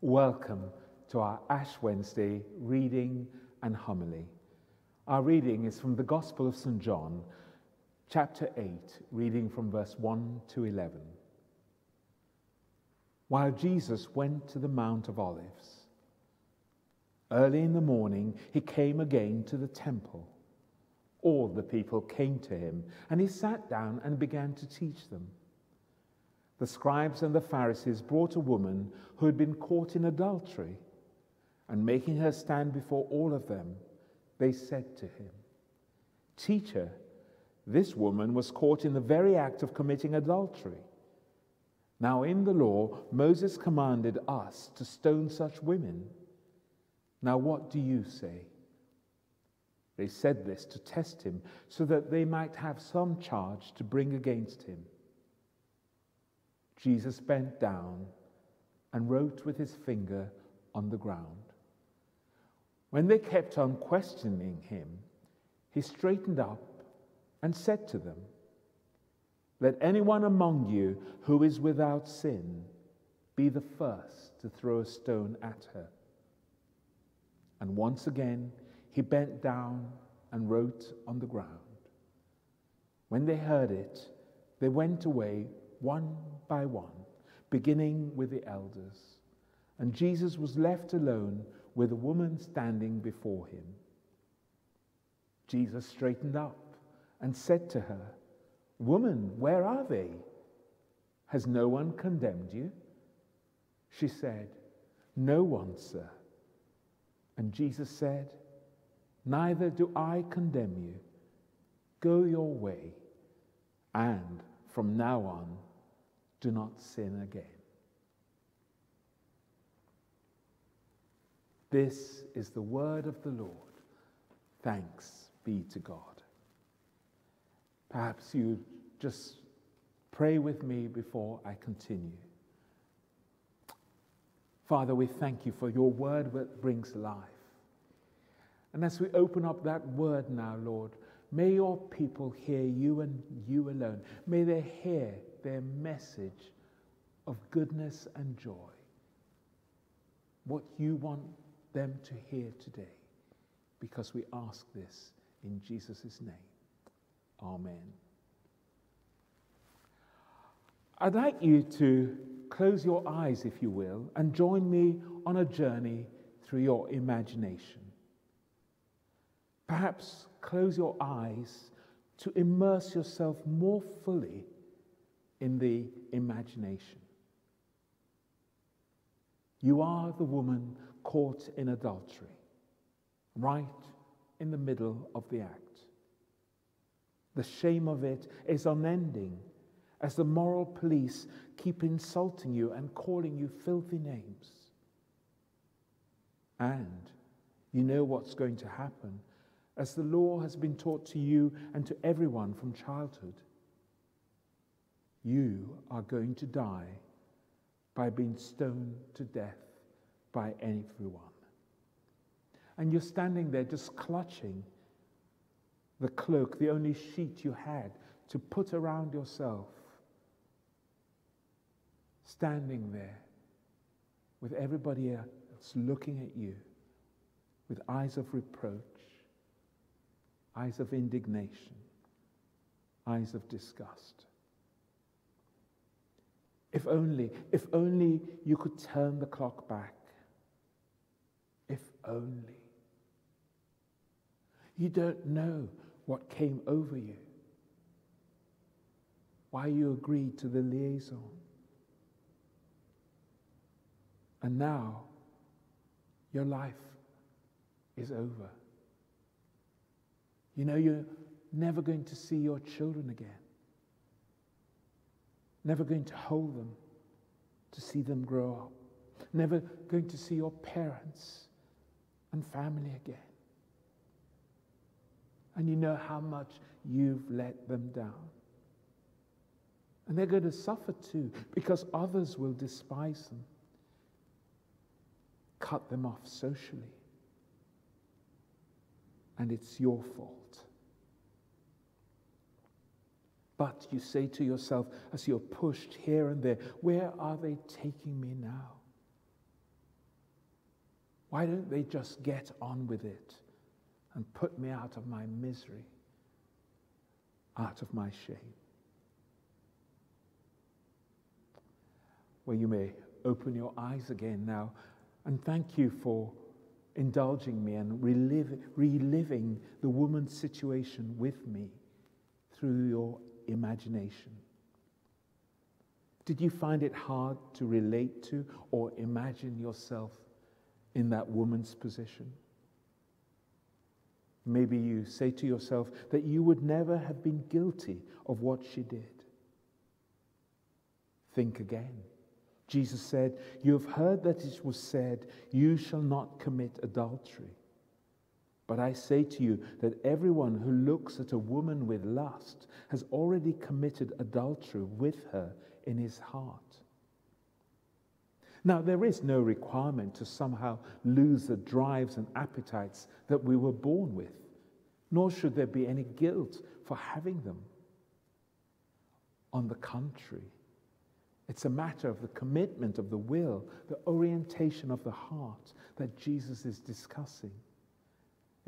Welcome to our Ash Wednesday reading and homily. Our reading is from the Gospel of St. John, chapter 8, reading from verse 1 to 11. While Jesus went to the Mount of Olives, early in the morning he came again to the temple. All the people came to him, and he sat down and began to teach them. The scribes and the Pharisees brought a woman who had been caught in adultery, and making her stand before all of them, they said to him, Teacher, this woman was caught in the very act of committing adultery. Now, in the law, Moses commanded us to stone such women. Now, what do you say? They said this to test him, so that they might have some charge to bring against him. Jesus bent down and wrote with his finger on the ground. When they kept on questioning him, he straightened up and said to them, Let anyone among you who is without sin be the first to throw a stone at her. And once again, he bent down and wrote on the ground. When they heard it, they went away one by one, beginning with the elders. And Jesus was left alone with a woman standing before him. Jesus straightened up and said to her, Woman, where are they? Has no one condemned you? She said, No one, sir. And Jesus said, Neither do I condemn you. Go your way, and from now on, do not sin again. This is the word of the Lord. Thanks be to God. Perhaps you just pray with me before I continue. Father, we thank you for your word that brings life. And as we open up that word now, Lord, may your people hear you and you alone. May they hear their message of goodness and joy. What you want them to hear today, because we ask this in Jesus' name. Amen. I'd like you to close your eyes, if you will, and join me on a journey through your imagination. Perhaps close your eyes to immerse yourself more fully in the imagination. You are the woman caught in adultery, right in the middle of the act. The shame of it is unending as the moral police keep insulting you and calling you filthy names. And you know what's going to happen as the law has been taught to you and to everyone from childhood. You are going to die by being stoned to death by everyone. And you're standing there just clutching the cloak, the only sheet you had to put around yourself, standing there with everybody else looking at you with eyes of reproach, eyes of indignation, eyes of disgust. If only, if only you could turn the clock back. If only. You don't know what came over you, why you agreed to the liaison. And now your life is over. You know, you're never going to see your children again, never going to hold them to see them grow up, never going to see your parents and family again and you know how much you've let them down. And they're going to suffer too because others will despise them, cut them off socially. And it's your fault. But you say to yourself, as you're pushed here and there, where are they taking me now? Why don't they just get on with it and put me out of my misery, out of my shame? Well, you may open your eyes again now and thank you for indulging me and reliving the woman's situation with me through your imagination. Did you find it hard to relate to or imagine yourself in that woman's position? Maybe you say to yourself that you would never have been guilty of what she did. Think again. Jesus said, You have heard that it was said, You shall not commit adultery. But I say to you that everyone who looks at a woman with lust has already committed adultery with her in his heart. Now, there is no requirement to somehow lose the drives and appetites that we were born with, nor should there be any guilt for having them. On the contrary, it's a matter of the commitment of the will, the orientation of the heart that Jesus is discussing.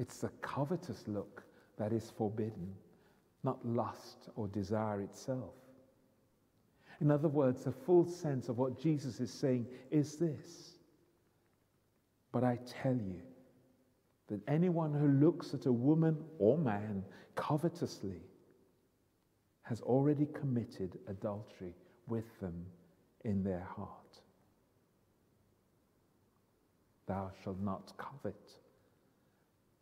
It's the covetous look that is forbidden, not lust or desire itself. In other words, the full sense of what Jesus is saying is this. But I tell you that anyone who looks at a woman or man covetously has already committed adultery with them in their heart. Thou shalt not covet.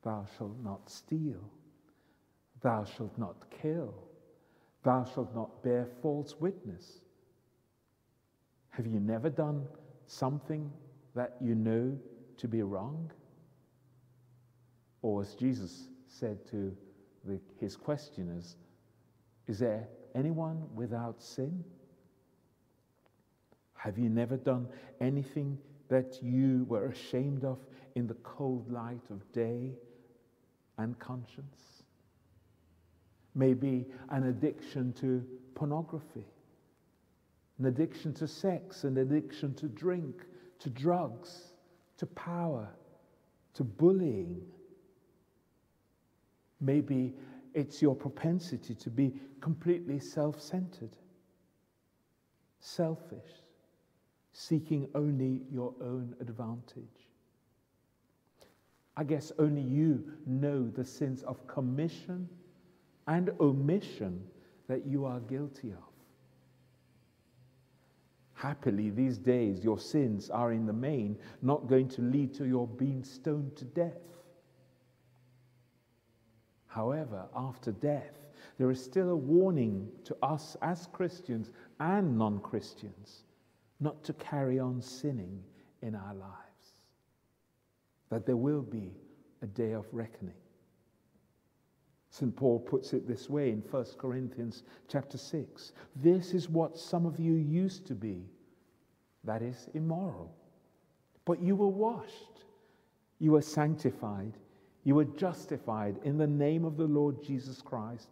Thou shalt not steal. Thou shalt not kill. Thou shalt not bear false witness. Have you never done something that you know to be wrong? Or as Jesus said to the, his questioners, is there anyone without sin? Have you never done anything that you were ashamed of in the cold light of day and conscience? Maybe an addiction to pornography, an addiction to sex, an addiction to drink, to drugs, to power, to bullying. Maybe it's your propensity to be completely self centered, selfish seeking only your own advantage. I guess only you know the sins of commission and omission that you are guilty of. Happily, these days, your sins are in the main not going to lead to your being stoned to death. However, after death, there is still a warning to us as Christians and non Christians not to carry on sinning in our lives. That there will be a day of reckoning. St. Paul puts it this way in 1 Corinthians chapter 6. This is what some of you used to be, that is, immoral. But you were washed, you were sanctified, you were justified in the name of the Lord Jesus Christ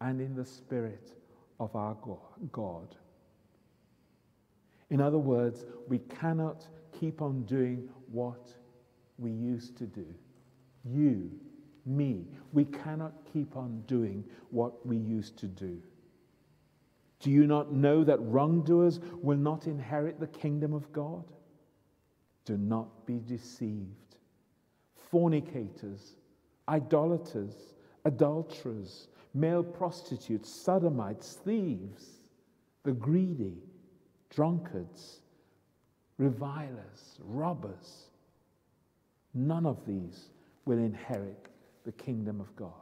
and in the Spirit of our God. In other words, we cannot keep on doing what we used to do. You, me, we cannot keep on doing what we used to do. Do you not know that wrongdoers will not inherit the kingdom of God? Do not be deceived. Fornicators, idolaters, adulterers, male prostitutes, sodomites, thieves, the greedy, drunkards, revilers, robbers. None of these will inherit the kingdom of God.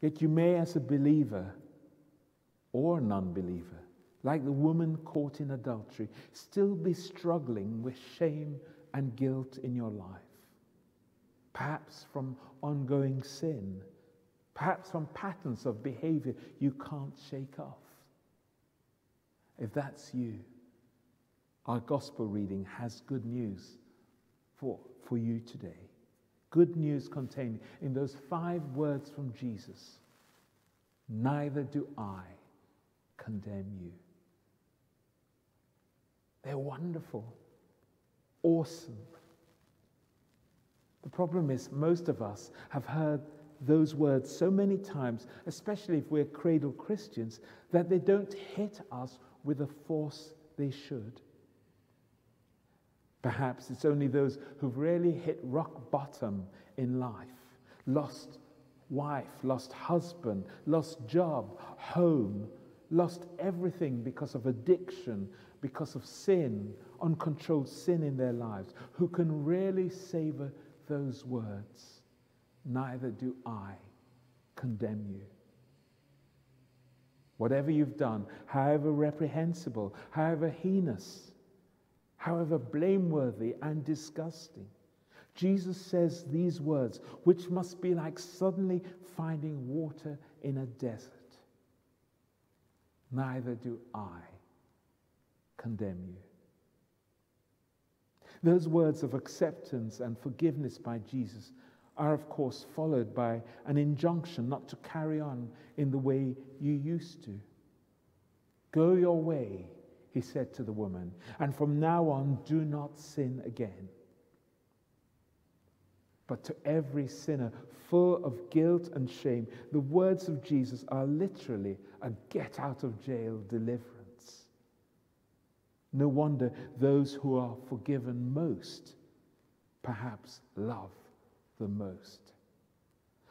Yet you may, as a believer or non believer, like the woman caught in adultery, still be struggling with shame and guilt in your life. Perhaps from ongoing sin, perhaps from patterns of behavior you can't shake off. If that's you, our gospel reading has good news for, for you today. Good news contained in those five words from Jesus Neither do I condemn you. They're wonderful. awesome. The problem is, most of us have heard those words so many times, especially if we're cradle Christians, that they don't hit us with the force they should. Perhaps it's only those who've really hit rock bottom in life, lost wife, lost husband, lost job, home, lost everything because of addiction, because of sin, uncontrolled sin in their lives, who can really savor those words. Neither do I condemn you. Whatever you've done, however reprehensible, however heinous, however blameworthy and disgusting, Jesus says these words, which must be like suddenly finding water in a desert. Neither do I condemn you. Those words of acceptance and forgiveness by Jesus are, of course, followed by an injunction not to carry on in the way you used to. Go your way, he said to the woman, and from now on do not sin again. But to every sinner full of guilt and shame, the words of Jesus are literally a get out of jail deliverance. No wonder those who are forgiven most perhaps love the most.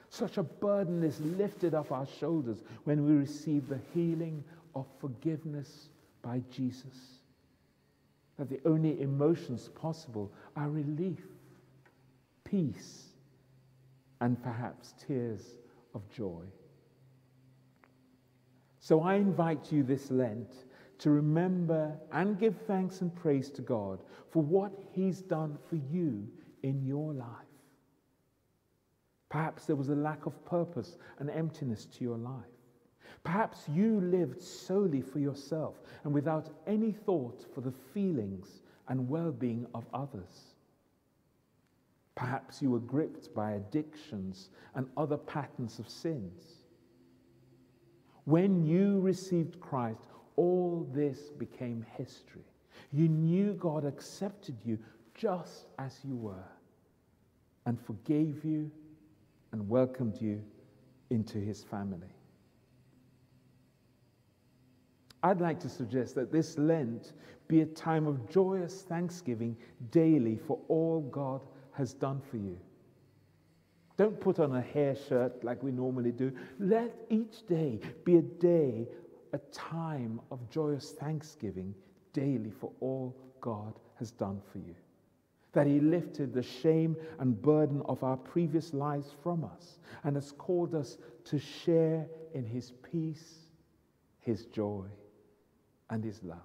Such a burden is lifted off our shoulders when we receive the healing of forgiveness by Jesus. That the only emotions possible are relief peace, and perhaps tears of joy. So I invite you this Lent to remember and give thanks and praise to God for what He's done for you in your life. Perhaps there was a lack of purpose and emptiness to your life. Perhaps you lived solely for yourself and without any thought for the feelings and well being of others. Perhaps you were gripped by addictions and other patterns of sins. When you received Christ, all this became history. You knew God accepted you just as you were and forgave you and welcomed you into his family. I'd like to suggest that this Lent be a time of joyous thanksgiving daily for all God has done for you. Don't put on a hair shirt like we normally do. Let each day be a day, a time of joyous thanksgiving daily for all God has done for you. That He lifted the shame and burden of our previous lives from us and has called us to share in His peace, His joy, and His love.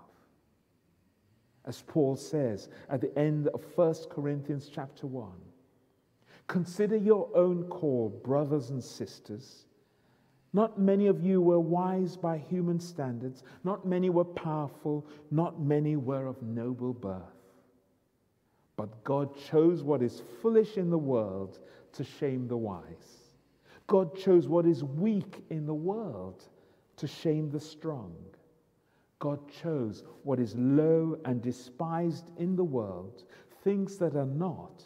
As Paul says at the end of 1 Corinthians chapter 1 Consider your own call, brothers and sisters. Not many of you were wise by human standards, not many were powerful, not many were of noble birth. But God chose what is foolish in the world to shame the wise. God chose what is weak in the world to shame the strong. God chose what is low and despised in the world, things that are not,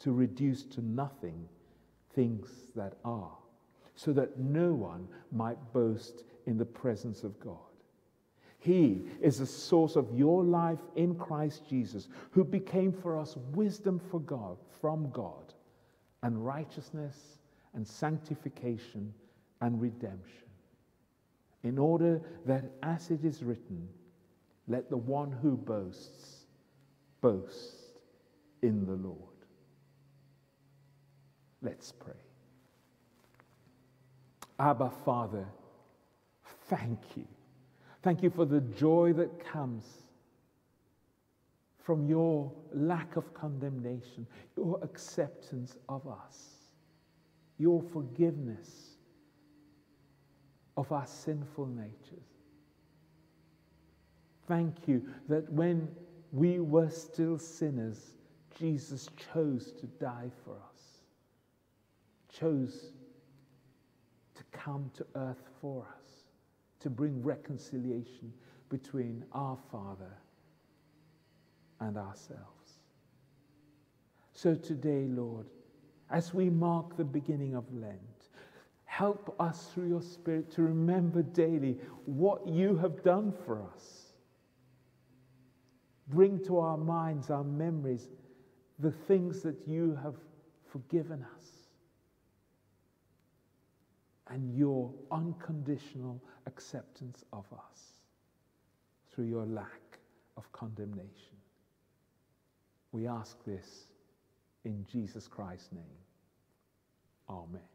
to reduce to nothing things that are, so that no one might boast in the presence of God. He is the source of your life in Christ Jesus, who became for us wisdom for God, from God, and righteousness and sanctification and redemption in order that, as it is written, let the one who boasts boast in the Lord. Let's pray. Abba, Father, thank you. Thank you for the joy that comes from your lack of condemnation, your acceptance of us, your forgiveness of our sinful natures. Thank you that when we were still sinners, Jesus chose to die for us, chose to come to earth for us, to bring reconciliation between our Father and ourselves. So today, Lord, as we mark the beginning of Lent, help us through your Spirit to remember daily what you have done for us. Bring to our minds, our memories, the things that you have forgiven us and your unconditional acceptance of us through your lack of condemnation. We ask this in Jesus Christ's name. Amen.